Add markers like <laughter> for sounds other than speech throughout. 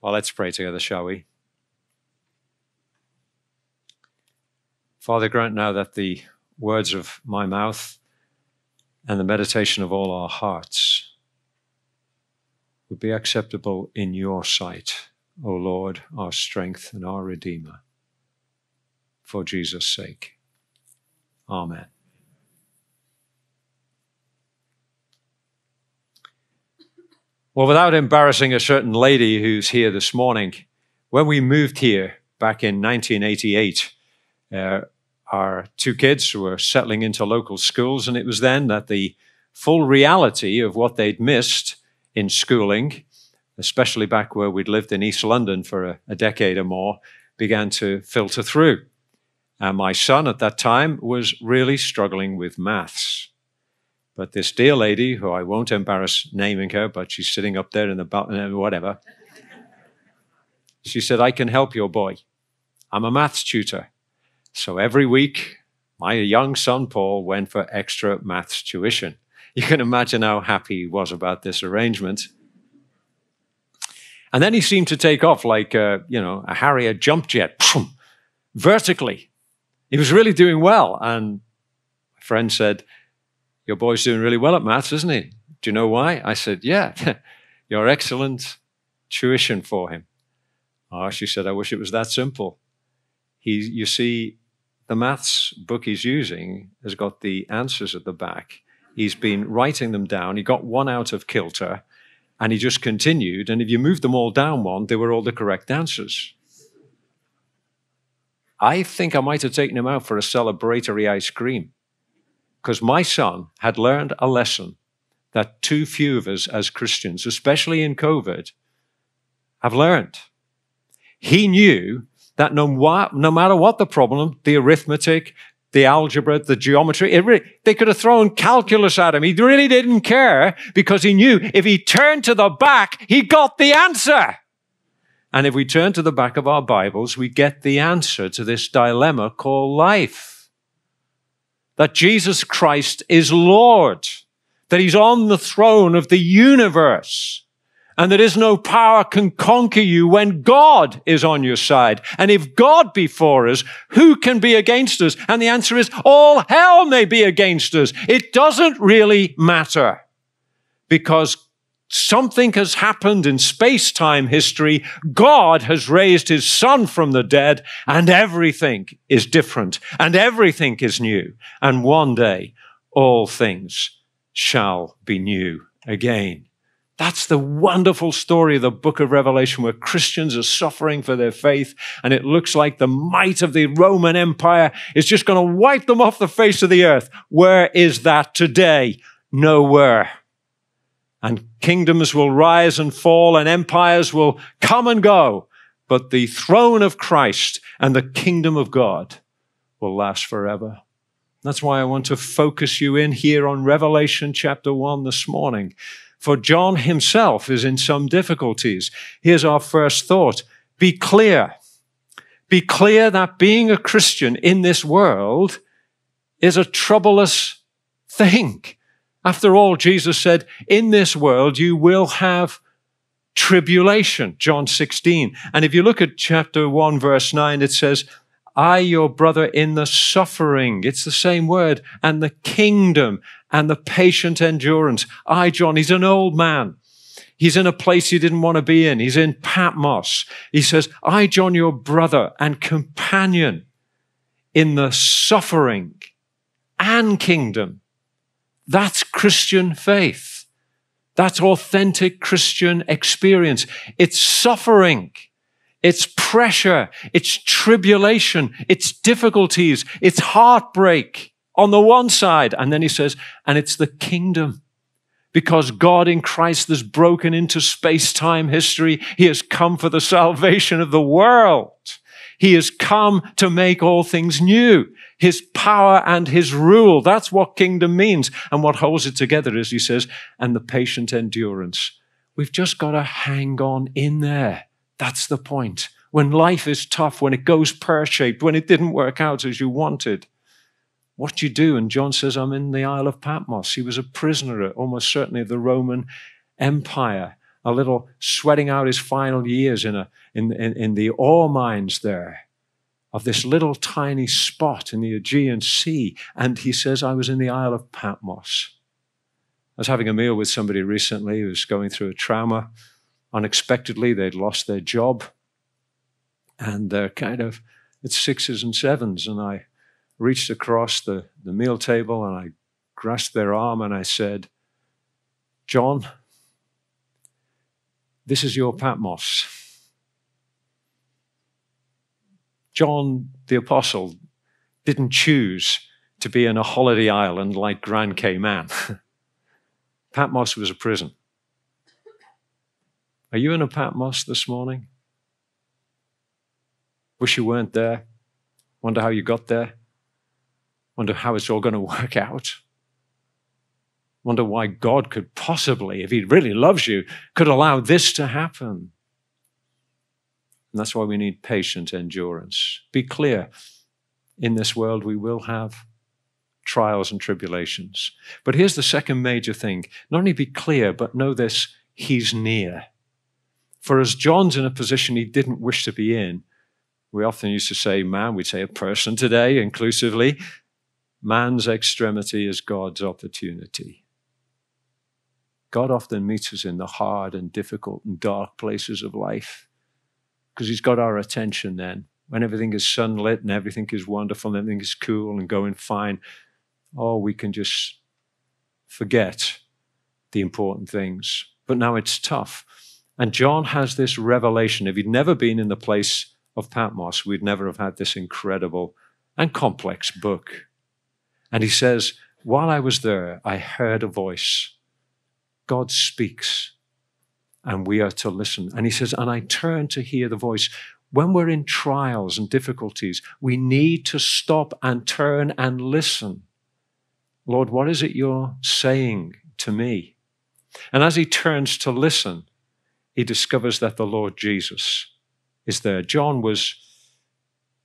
Well, let's pray together, shall we? Father, grant now that the words of my mouth and the meditation of all our hearts would be acceptable in your sight, O Lord, our strength and our Redeemer, for Jesus' sake. Amen. Well, without embarrassing a certain lady who's here this morning, when we moved here back in 1988, uh, our two kids were settling into local schools, and it was then that the full reality of what they'd missed in schooling, especially back where we'd lived in East London for a, a decade or more, began to filter through. And my son at that time was really struggling with maths. But this dear lady, who I won't embarrass naming her, but she's sitting up there in the balcony, uh, whatever, she said, I can help your boy. I'm a maths tutor. So every week, my young son Paul went for extra maths tuition. You can imagine how happy he was about this arrangement. And then he seemed to take off like, a, you know, a Harrier jump jet, vertically. He was really doing well. And my friend said, your boy's doing really well at maths, isn't he? Do you know why? I said, Yeah, <laughs> you're excellent tuition for him. Oh, she said, I wish it was that simple. He, you see, the maths book he's using has got the answers at the back. He's been writing them down. He got one out of kilter and he just continued. And if you moved them all down one, they were all the correct answers. I think I might have taken him out for a celebratory ice cream because my son had learned a lesson that too few of us as Christians, especially in COVID, have learned. He knew that no, no matter what the problem, the arithmetic, the algebra, the geometry, they could have thrown calculus at him. He really didn't care because he knew if he turned to the back, he got the answer. And if we turn to the back of our Bibles, we get the answer to this dilemma called life that Jesus Christ is Lord, that he's on the throne of the universe, and that is no power can conquer you when God is on your side. And if God be for us, who can be against us? And the answer is all hell may be against us. It doesn't really matter because Something has happened in space time history. God has raised his son from the dead, and everything is different, and everything is new. And one day, all things shall be new again. That's the wonderful story of the book of Revelation where Christians are suffering for their faith and it looks like the might of the Roman Empire is just going to wipe them off the face of the earth. Where is that today? Nowhere and kingdoms will rise and fall and empires will come and go. But the throne of Christ and the kingdom of God will last forever. That's why I want to focus you in here on Revelation chapter 1 this morning. For John himself is in some difficulties. Here's our first thought. Be clear. Be clear that being a Christian in this world is a troublous thing. After all, Jesus said, in this world you will have tribulation, John 16. And if you look at chapter 1, verse 9, it says, I, your brother, in the suffering. It's the same word. And the kingdom and the patient endurance. I, John, he's an old man. He's in a place he didn't want to be in. He's in Patmos. He says, I, John, your brother and companion in the suffering and kingdom that's Christian faith. That's authentic Christian experience. It's suffering. It's pressure. It's tribulation. It's difficulties. It's heartbreak on the one side. And then he says, and it's the kingdom. Because God in Christ has broken into space time history. He has come for the salvation of the world. He has come to make all things new his power and his rule. That's what kingdom means. And what holds it together is, he says, and the patient endurance. We've just got to hang on in there. That's the point. When life is tough, when it goes pear shaped, when it didn't work out as you wanted, what do you do? And John says, I'm in the Isle of Patmos. He was a prisoner, almost certainly, of the Roman Empire. A little sweating out his final years in, a, in, in, in the ore mines there of this little tiny spot in the Aegean Sea. And he says, I was in the Isle of Patmos. I was having a meal with somebody recently who was going through a trauma. Unexpectedly, they'd lost their job. And they're kind of, it's sixes and sevens. And I reached across the, the meal table and I grasped their arm and I said, John, this is your Patmos. John the Apostle didn't choose to be in a holiday island like Grand Cayman. <laughs> Patmos was a prison. Are you in a Patmos this morning? Wish you weren't there. Wonder how you got there. Wonder how it's all going to work out. Wonder why God could possibly, if He really loves you, could allow this to happen. And that's why we need patient endurance. Be clear in this world, we will have trials and tribulations. But here's the second major thing not only be clear, but know this He's near. For as John's in a position he didn't wish to be in, we often used to say man, we'd say a person today, inclusively. Man's extremity is God's opportunity. God often meets us in the hard and difficult and dark places of life because He's got our attention then. When everything is sunlit and everything is wonderful and everything is cool and going fine, oh, we can just forget the important things. But now it's tough. And John has this revelation. If he'd never been in the place of Patmos, we'd never have had this incredible and complex book. And he says, While I was there, I heard a voice. God speaks, and we are to listen. And he says, And I turn to hear the voice. When we're in trials and difficulties, we need to stop and turn and listen. Lord, what is it you're saying to me? And as he turns to listen, he discovers that the Lord Jesus is there. John was,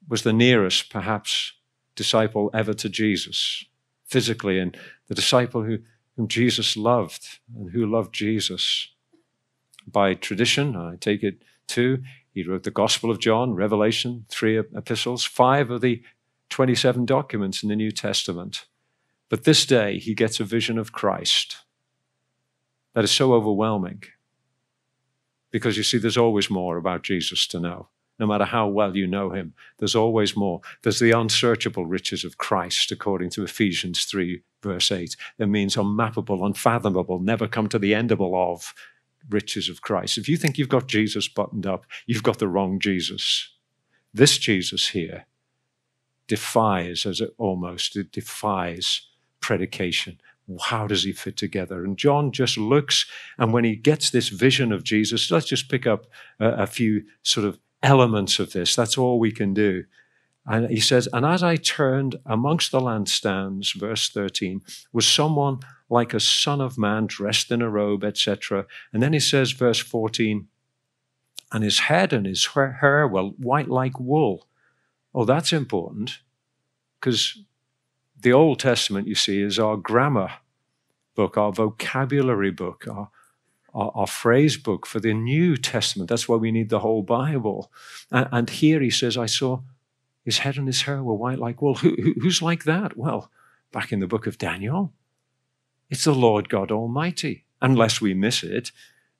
was the nearest, perhaps, disciple ever to Jesus physically, and the disciple who, whom Jesus loved and who loved Jesus. By tradition, I take it too, he wrote the Gospel of John, Revelation, three epistles, five of the 27 documents in the New Testament. But this day, he gets a vision of Christ that is so overwhelming. Because you see, there's always more about Jesus to know. No matter how well you know him, there's always more. There's the unsearchable riches of Christ, according to Ephesians 3, verse 8. That means unmappable, unfathomable, never come to the endable of riches of Christ. If you think you've got Jesus buttoned up, you've got the wrong Jesus. This Jesus here defies, as it almost, it defies predication. How does he fit together? And John just looks, and when he gets this vision of Jesus, let's just pick up a, a few sort of elements of this. That's all we can do. And he says, And as I turned amongst the lampstands, verse 13, was someone like a son of man dressed in a robe, etc. And then he says, verse 14, and his head and his hair were white like wool. Oh, that's important because the Old Testament, you see, is our grammar book, our vocabulary book, our, our, our, phrase book for the New Testament. That's why we need the whole Bible. And, and here he says, I saw his head and his hair were white like wool. Who, who, who's like that? Well, back in the book of Daniel, it's the Lord God Almighty. Unless we miss it,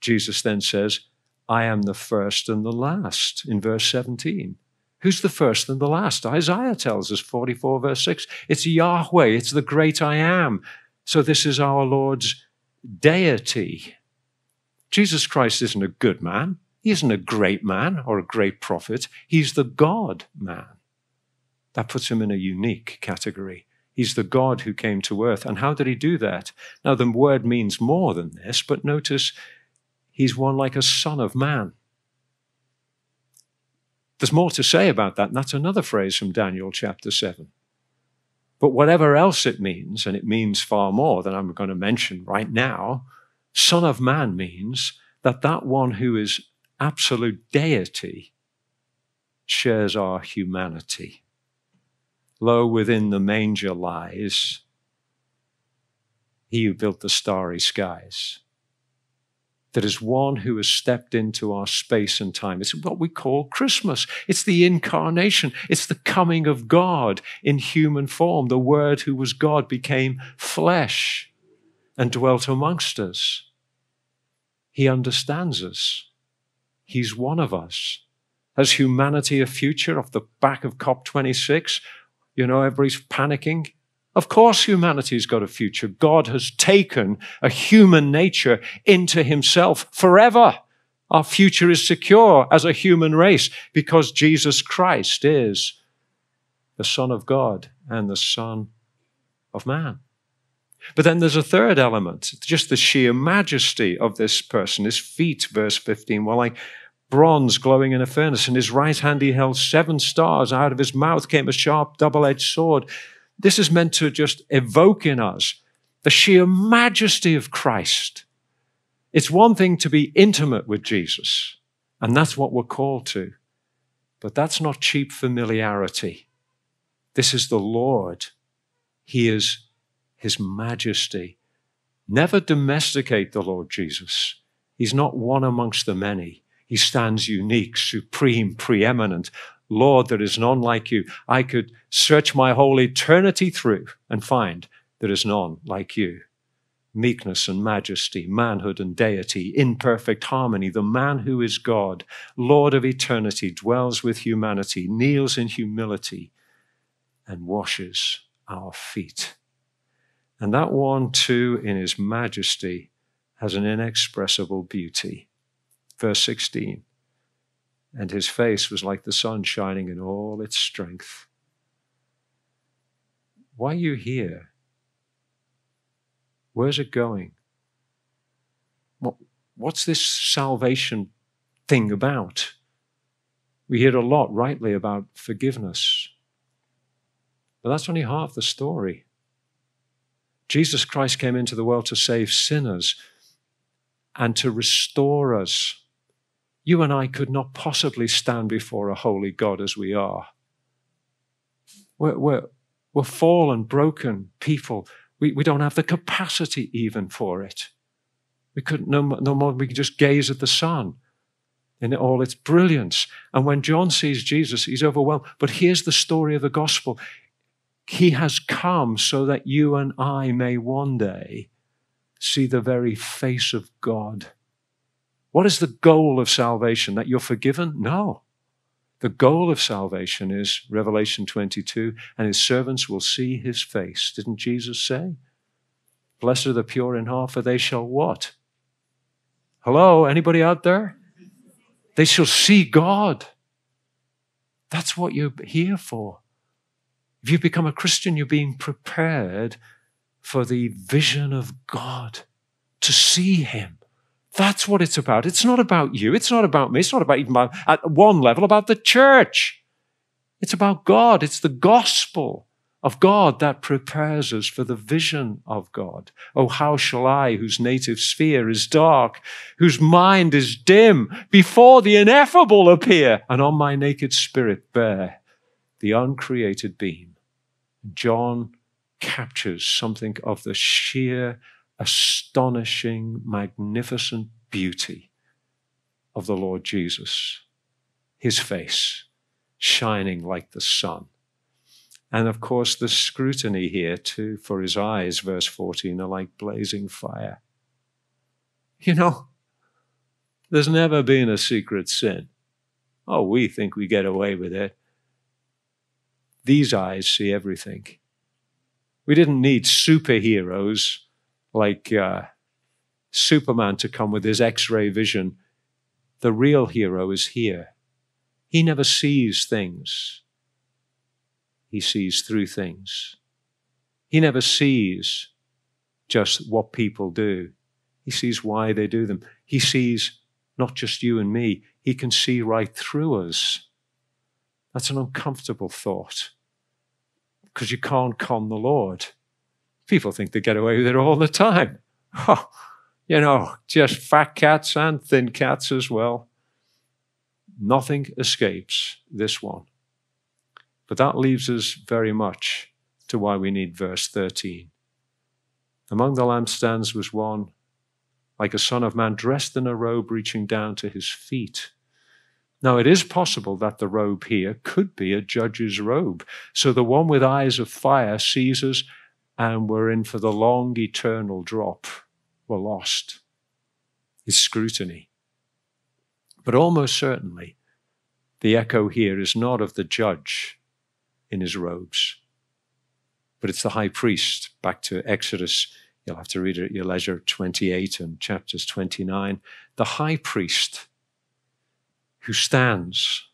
Jesus then says, I am the first and the last in verse 17. Who's the first and the last? Isaiah tells us, 44 verse 6. It's Yahweh, it's the great I am. So this is our Lord's deity. Jesus Christ isn't a good man. He isn't a great man or a great prophet. He's the God man. That puts him in a unique category. He's the God who came to earth. And how did he do that? Now, the word means more than this, but notice he's one like a son of man. There's more to say about that, and that's another phrase from Daniel chapter 7. But whatever else it means, and it means far more than I'm going to mention right now, Son of Man means that that one who is absolute deity shares our humanity. Lo, within the manger lies he who built the starry skies. That is one who has stepped into our space and time. It's what we call Christmas. It's the incarnation. It's the coming of God in human form. The Word who was God became flesh and dwelt amongst us. He understands us. He's one of us. Has humanity a future off the back of COP26? You know, everybody's panicking. Of course, humanity's got a future. God has taken a human nature into himself forever. Our future is secure as a human race because Jesus Christ is the Son of God and the Son of Man. But then there's a third element, just the sheer majesty of this person. His feet, verse 15, were like bronze glowing in a furnace. In his right hand he held seven stars. Out of his mouth came a sharp double edged sword. This is meant to just evoke in us the sheer majesty of Christ. It's one thing to be intimate with Jesus, and that's what we're called to. But that's not cheap familiarity. This is the Lord. He is His majesty. Never domesticate the Lord Jesus. He's not one amongst the many. He stands unique, supreme, preeminent, Lord, there is none like you. I could search my whole eternity through and find there is none like you. Meekness and majesty, manhood and deity, in perfect harmony, the man who is God, Lord of eternity, dwells with humanity, kneels in humility, and washes our feet. And that one, too, in his majesty, has an inexpressible beauty. Verse 16 and his face was like the sun shining in all its strength. Why are you here? Where's it going? What, what's this salvation thing about? We hear a lot rightly about forgiveness, but that's only half the story. Jesus Christ came into the world to save sinners and to restore us you and I could not possibly stand before a holy God as we are. We're, we're, we're fallen, broken people. We, we don't have the capacity even for it. We couldn't, no, no more, we can just gaze at the sun in all its brilliance. And when John sees Jesus, he's overwhelmed. But here's the story of the gospel He has come so that you and I may one day see the very face of God. What is the goal of salvation? That you're forgiven? No. The goal of salvation is Revelation 22, and his servants will see his face. Didn't Jesus say? Blessed are the pure in heart, for they shall what? Hello, anybody out there? They shall see God. That's what you're here for. If you become a Christian, you're being prepared for the vision of God, to see Him. That's what it's about. It's not about you. It's not about me. It's not about even about, at one level about the church. It's about God. It's the gospel of God that prepares us for the vision of God. Oh, how shall I, whose native sphere is dark, whose mind is dim, before the ineffable appear, and on my naked spirit bear the uncreated beam? John captures something of the sheer astonishing, magnificent beauty of the Lord Jesus, his face shining like the sun. And of course, the scrutiny here, too, for his eyes, verse 14, are like blazing fire. You know, there's never been a secret sin. Oh, we think we get away with it. These eyes see everything. We didn't need superheroes like uh, Superman to come with his X ray vision. The real hero is here. He never sees things, he sees through things. He never sees just what people do, he sees why they do them. He sees not just you and me, he can see right through us. That's an uncomfortable thought because you can't con the Lord. People think they get away with it all the time. <laughs> Oh, you know, just fat cats and thin cats as well. Nothing escapes this one. But that leaves us very much to why we need verse 13. Among the lampstands was one like a son of man, dressed in a robe reaching down to his feet. Now, it is possible that the robe here could be a judge's robe. So the one with eyes of fire sees us, and we're in for the long eternal drop. We're lost. His scrutiny. But almost certainly, the echo here is not of the judge in his robes, but it's the high priest. Back to Exodus, you'll have to read it at your leisure, 28 and chapters 29. The high priest who stands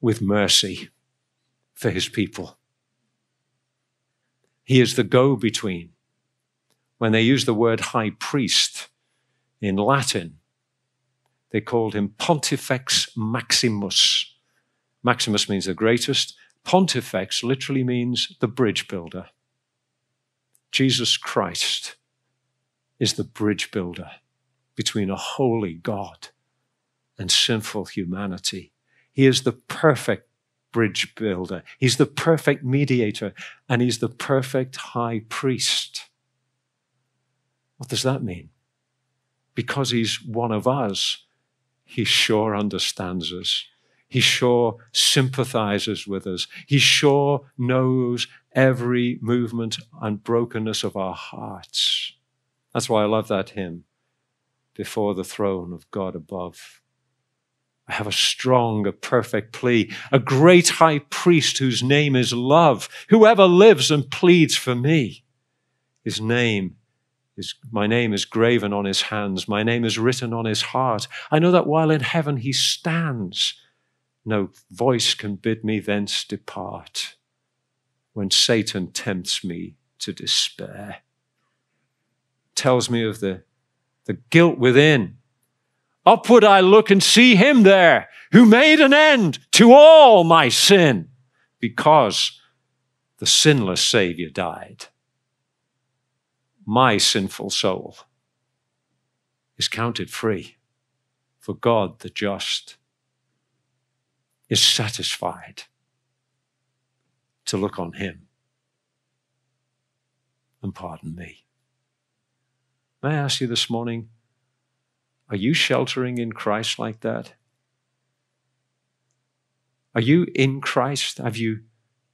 with mercy for his people. He is the go between. When they use the word high priest in Latin, they called him Pontifex Maximus. Maximus means the greatest. Pontifex literally means the bridge builder. Jesus Christ is the bridge builder between a holy God and sinful humanity. He is the perfect bridge builder. He's the perfect mediator, and he's the perfect high priest. What does that mean? Because he's one of us, he sure understands us. He sure sympathizes with us. He sure knows every movement and brokenness of our hearts. That's why I love that hymn, Before the Throne of God Above. I have a strong, a perfect plea, a great high priest whose name is love, whoever lives and pleads for me. His name is, my name is graven on his hands, my name is written on his heart. I know that while in heaven he stands, no voice can bid me thence depart when Satan tempts me to despair. Tells me of the, the guilt within up would I look and see him there who made an end to all my sin because the sinless Savior died. My sinful soul is counted free, for God the just is satisfied to look on him and pardon me. May I ask you this morning? Are you sheltering in Christ like that? Are you in Christ? Have you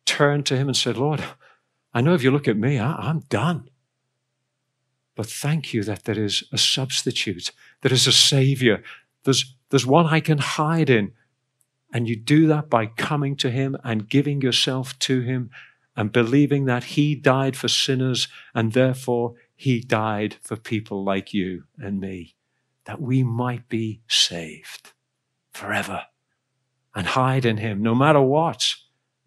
turned to Him and said, Lord, I know if you look at me, I, am done. But thank you that there is a substitute, there is a Savior, there's, there's one I can hide in. And you do that by coming to Him and giving yourself to Him and believing that He died for sinners and therefore He died for people like you and me that we might be saved forever and hide in Him no matter what,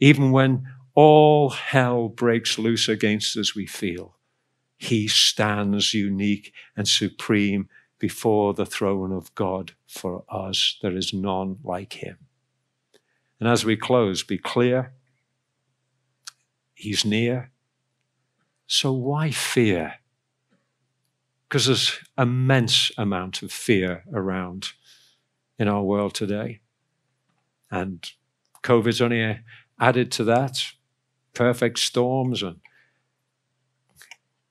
even when all hell breaks loose against us, we feel. He stands unique and supreme before the throne of God for us. There is none like Him. And as we close, be clear He's near. So why fear? Because there's immense amount of fear around in our world today. And COVID's only added to that. Perfect storms and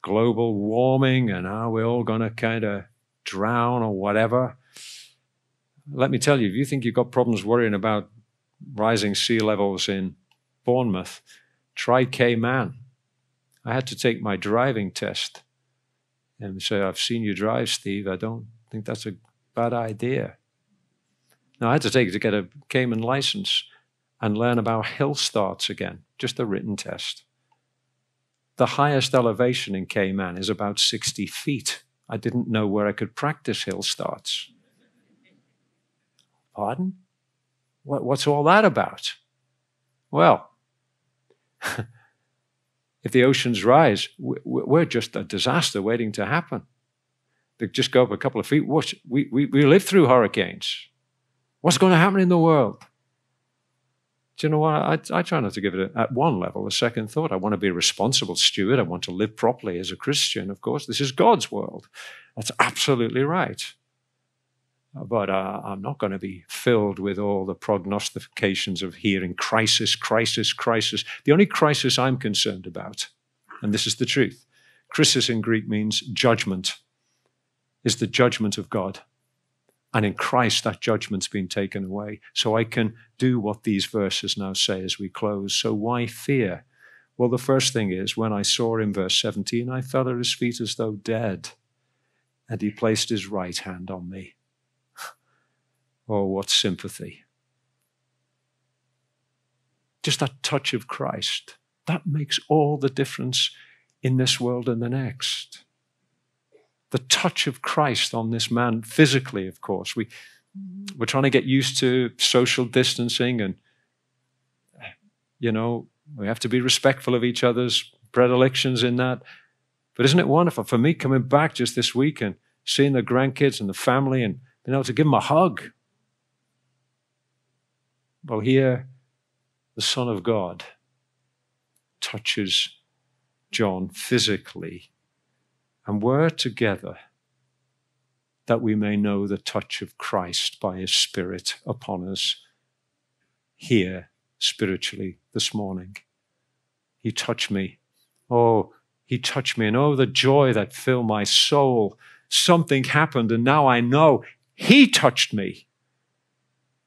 global warming, and are we all going to kind of drown or whatever? Let me tell you, if you think you've got problems worrying about rising sea levels in Bournemouth, try Cayman. I had to take my driving test and say, I've seen you drive, Steve. I don't think that's a bad idea. Now, I had to take it to get a Cayman license and learn about hill starts again, just a written test. The highest elevation in Cayman is about 60 feet. I didn't know where I could practice hill starts. Pardon? What, what's all that about? Well, <laughs> if the oceans rise, we're just a disaster waiting to happen. They just go up a couple of feet. We, we, we live through hurricanes. What's going to happen in the world? Do you know what? I, I try not to give it, a, at one level, a second thought. I want to be a responsible steward. I want to live properly as a Christian, of course. This is God's world. That's absolutely right. But uh, I'm not going to be filled with all the prognostications of hearing crisis, crisis, crisis. The only crisis I'm concerned about, and this is the truth crisis in Greek means judgment. is the judgment of God. And in Christ, that judgment's been taken away. So I can do what these verses now say as we close. So why fear? Well, the first thing is when I saw him, verse 17, I fell at his feet as though dead, and he placed his right hand on me. Oh, what sympathy. Just that touch of Christ, that makes all the difference in this world and the next the touch of Christ on this man physically, of course. We, we're trying to get used to social distancing and, you know, we have to be respectful of each other's predilections in that. But isn't it wonderful for me coming back just this week and seeing the grandkids and the family and being able to give them a hug? Well, here, the Son of God touches John physically and we're together that we may know the touch of Christ by his Spirit upon us here spiritually this morning. He touched me. Oh, he touched me. And oh, the joy that filled my soul. Something happened, and now I know he touched me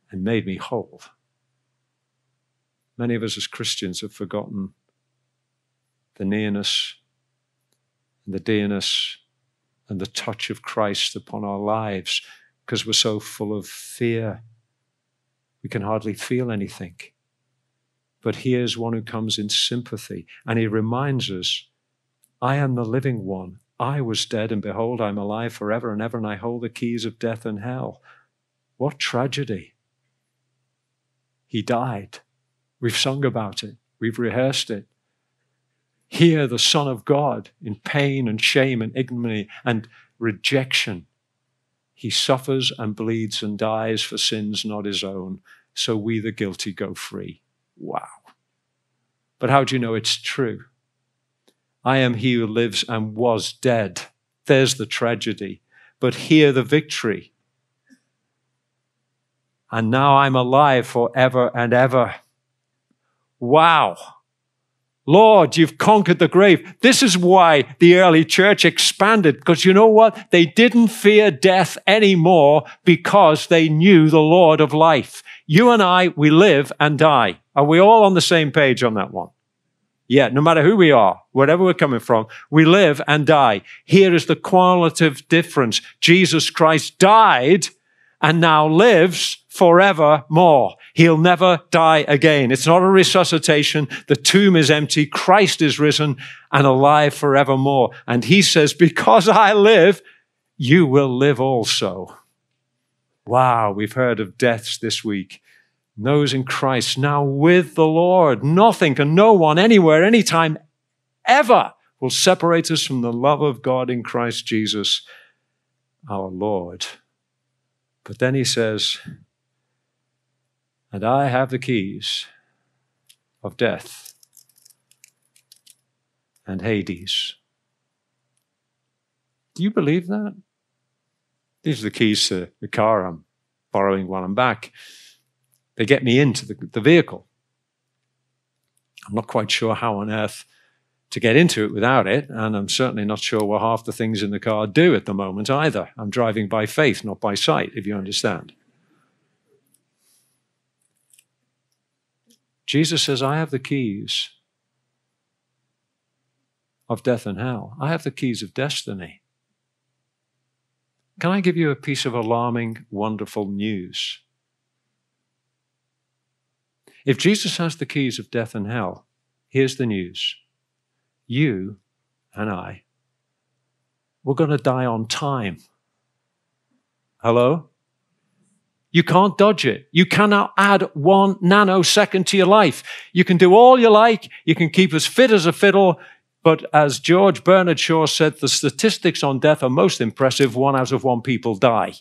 and made me whole. Many of us as Christians have forgotten the nearness and the dearness and the touch of Christ upon our lives because we're so full of fear. We can hardly feel anything. But here's one who comes in sympathy and he reminds us I am the living one. I was dead, and behold, I'm alive forever and ever, and I hold the keys of death and hell. What tragedy! He died. We've sung about it, we've rehearsed it. Here, the Son of God, in pain and shame and ignominy and rejection, he suffers and bleeds and dies for sins not his own, so we, the guilty, go free. Wow. But how do you know it's true? I am he who lives and was dead. There's the tragedy. But here, the victory. And now I'm alive forever and ever. Wow. Lord, you've conquered the grave. This is why the early church expanded, because you know what? They didn't fear death anymore because they knew the Lord of life. You and I, we live and die. Are we all on the same page on that one? Yeah, no matter who we are, wherever we're coming from, we live and die. Here is the qualitative difference. Jesus Christ died and now lives forevermore. He'll never die again. It's not a resuscitation. The tomb is empty. Christ is risen and alive forevermore. And he says, because I live, you will live also. Wow, we've heard of deaths this week. Those in Christ now with the Lord. Nothing and no one, anywhere, anytime, ever will separate us from the love of God in Christ Jesus, our Lord. But then he says, and I have the keys of death and Hades. Do you believe that? These are the keys to the car I'm borrowing while I'm back. They get me into the, the vehicle. I'm not quite sure how on earth to get into it without it, and I'm certainly not sure what half the things in the car do at the moment either. I'm driving by faith, not by sight, if you understand. Jesus says, I have the keys of death and hell. I have the keys of destiny. Can I give you a piece of alarming, wonderful news? If Jesus has the keys of death and hell, here's the news. You and I, we're going to die on time. Hello? You can't dodge it. You cannot add one nanosecond to your life. You can do all you like. You can keep as fit as a fiddle. But as George Bernard Shaw said, the statistics on death are most impressive. One out of one people die.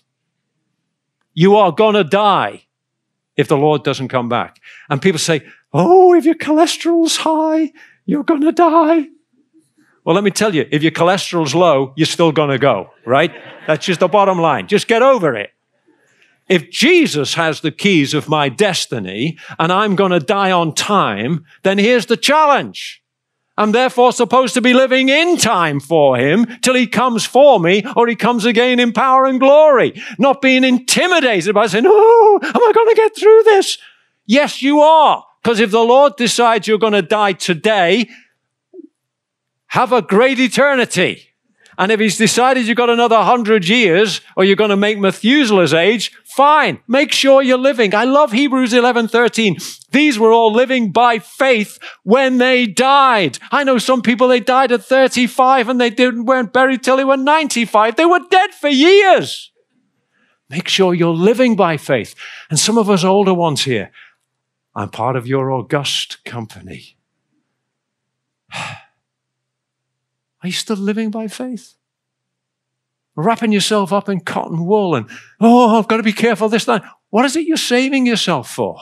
You are going to die if the Lord doesn't come back. And people say, Oh, if your cholesterol's high, you're going to die. Well, let me tell you, if your cholesterol's low, you're still going to go, right? That's just the bottom line. Just get over it. If Jesus has the keys of my destiny and I'm going to die on time, then here's the challenge. I'm therefore supposed to be living in time for him till he comes for me or he comes again in power and glory. Not being intimidated by saying, Oh, am I going to get through this? Yes, you are. Because if the Lord decides you're going to die today, have a great eternity. And if he's decided you've got another hundred years or you're going to make Methuselah's age, fine. Make sure you're living. I love Hebrews 11, 13. These were all living by faith when they died. I know some people, they died at 35 and they didn't, weren't buried till they were 95. They were dead for years. Make sure you're living by faith. And some of us older ones here, I'm part of your august company. <sighs> Are you still living by faith? Wrapping yourself up in cotton wool and, oh, I've got to be careful this time. What is it you're saving yourself for?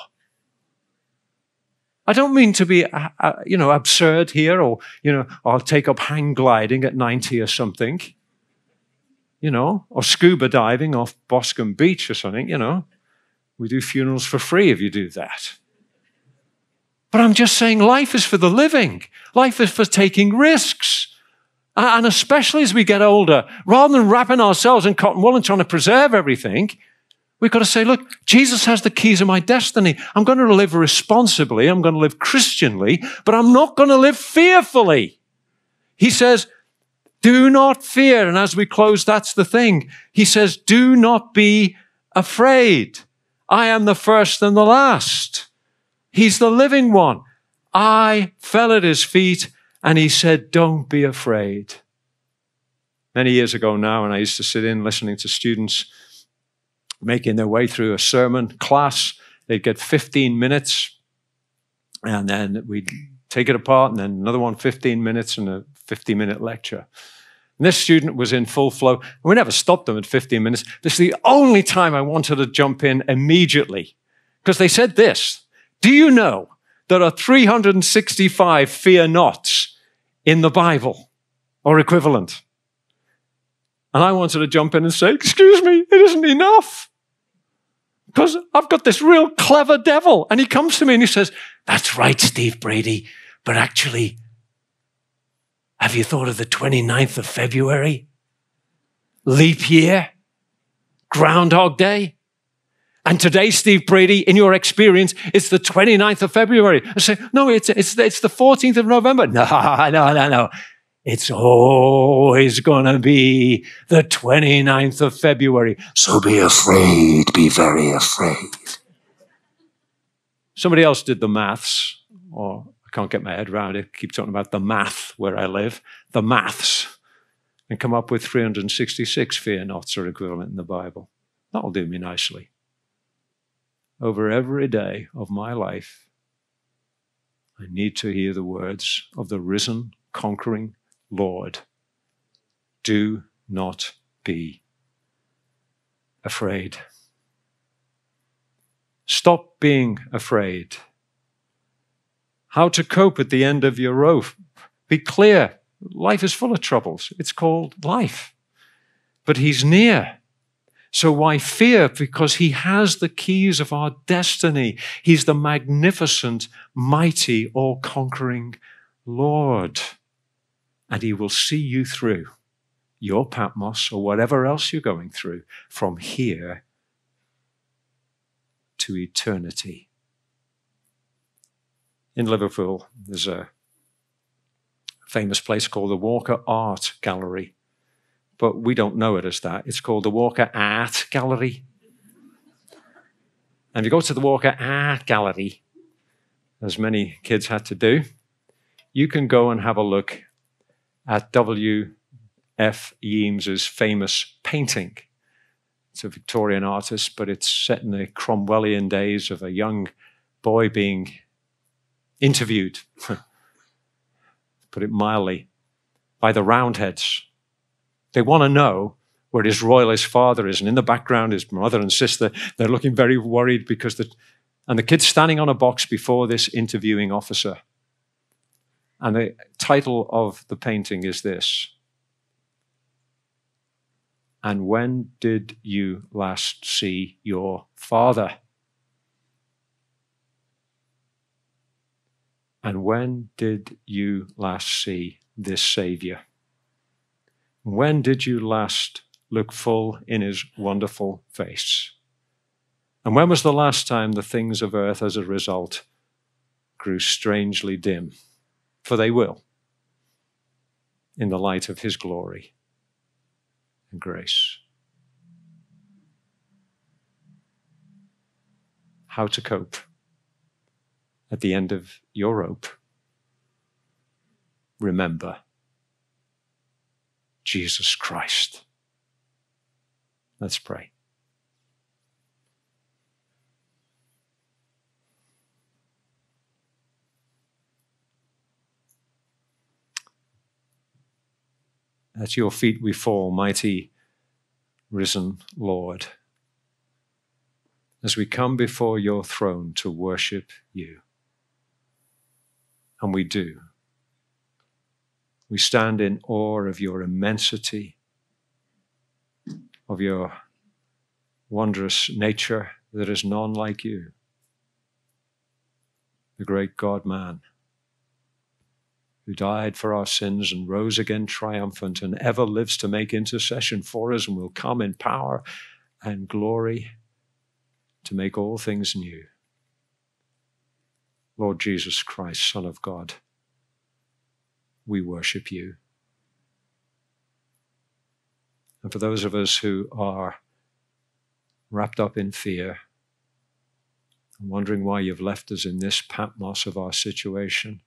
I don't mean to be, uh, uh, you know, absurd here or, you know, I'll take up hang gliding at 90 or something, you know, or scuba diving off Boscombe Beach or something, you know. We do funerals for free if you do that. But I'm just saying life is for the living. Life is for taking risks. Uh, and especially as we get older, rather than wrapping ourselves in cotton wool and trying to preserve everything, we've got to say, look, Jesus has the keys of my destiny. I'm going to live responsibly. I'm going to live Christianly, but I'm not going to live fearfully. He says, do not fear. And as we close, that's the thing. He says, do not be afraid. I am the first and the last. He's the living one. I fell at his feet and he said, Don't be afraid. Many years ago now, and I used to sit in listening to students making their way through a sermon class. They'd get 15 minutes, and then we'd take it apart, and then another one 15 minutes and a 50 minute lecture. And this student was in full flow. We never stopped them at 15 minutes. This is the only time I wanted to jump in immediately because they said this Do you know there are 365 fear nots in the Bible or equivalent. And I wanted to jump in and say, Excuse me, it isn't enough. Because I've got this real clever devil. And he comes to me and he says, That's right, Steve Brady. But actually, have you thought of the 29th of February? Leap year? Groundhog Day? And today, Steve Brady, in your experience, it's the 29th of February. I say, no, it's, it's, it's the 14th of November. <laughs> No, no, no, no. It's always going to be the 29th of February. So be afraid, be very afraid. Somebody else did the maths, or I can't get my head around it. I keep talking about the math where I live, the maths, and come up with 366 fear nots or equivalent in the Bible. That'll do me nicely over every day of my life, I need to hear the words of the risen, conquering Lord Do not be afraid. Stop being afraid. How to cope at the end of your rope. Be clear. Life is full of troubles. It's called life. But He's near. So why fear? Because he has the keys of our destiny. He's the magnificent, mighty, all conquering Lord. And he will see you through your Patmos or whatever else you're going through from here to eternity. In Liverpool, there's a famous place called the Walker Art Gallery but we don't know it as that. It's called the Walker Art Gallery. And if you go to the Walker Art Gallery, as many kids had to do, you can go and have a look at W.F. Yeames's famous painting. It's a Victorian artist, but it's set in the Cromwellian days of a young boy being interviewed, <laughs> put it mildly, by the Roundheads. They want to know where his royalist father is. And in the background, his mother and sister, they're looking very worried because the, and the kid's standing on a box before this interviewing officer. And the title of the painting is this And when did you last see your father? And when did you last see this Savior? When did you last look full in his wonderful face? And when was the last time the things of earth as a result grew strangely dim? For they will, in the light of his glory and grace. How to cope at the end of your rope. Remember Jesus Christ. Let's pray. At your feet we fall, mighty risen Lord, as we come before your throne to worship you. And we do. We stand in awe of your immensity, of your wondrous nature. There is none like you, the great God man who died for our sins and rose again triumphant and ever lives to make intercession for us and will come in power and glory to make all things new. Lord Jesus Christ, Son of God, we worship you. And for those of us who are wrapped up in fear and wondering why you've left us in this Patmos of our situation,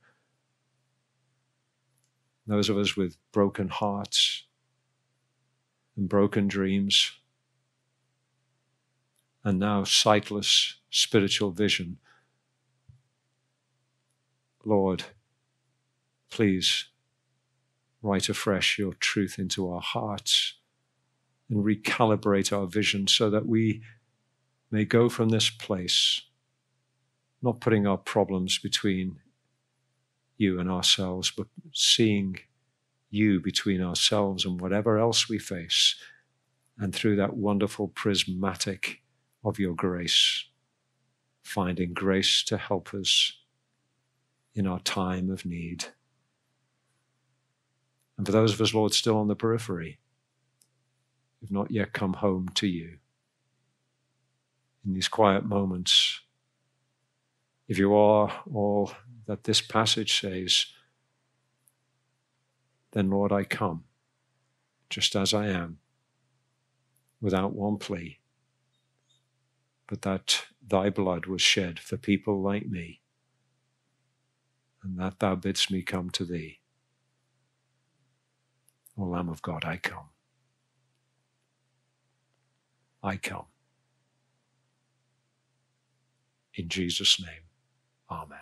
those of us with broken hearts and broken dreams, and now sightless spiritual vision, Lord, please write afresh your truth into our hearts and recalibrate our vision so that we may go from this place not putting our problems between you and ourselves, but seeing you between ourselves and whatever else we face, and through that wonderful prismatic of your grace, finding grace to help us in our time of need. And for those of us, Lord, still on the periphery, who've not yet come home to you, in these quiet moments, if you are all that this passage says, then Lord, I come just as I am, without one plea, but that thy blood was shed for people like me and that thou bidst me come to thee. O Lamb of God, I come. I come. In Jesus' name, Amen.